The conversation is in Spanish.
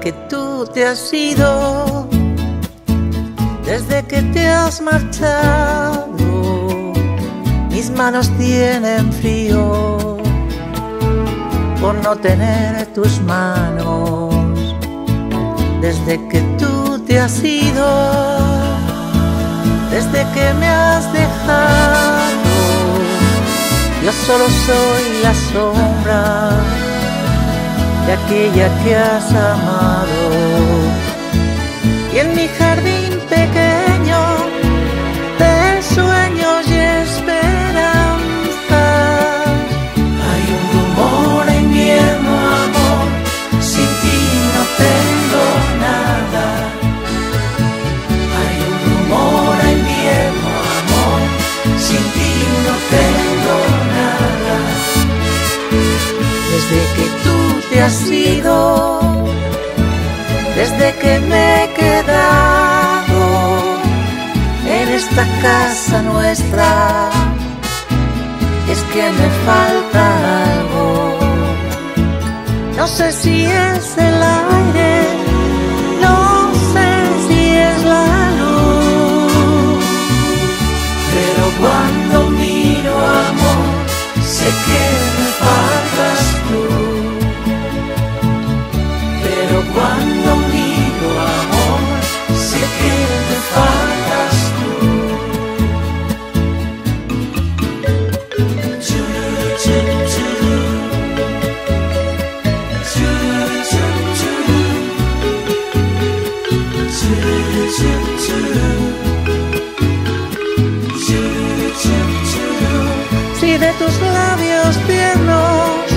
que tú te has ido, desde que te has marchado, mis manos tienen frío por no tener tus manos, desde que tú te has ido, desde que me has dejado, yo solo soy la sombra aquella que has amado. Y en mi jardín te has ido, desde que me he quedado en esta casa nuestra, es que me falta algo. No sé si es el aire, no sé si es la luz, pero cuando miro amor, sé que labios tiernos.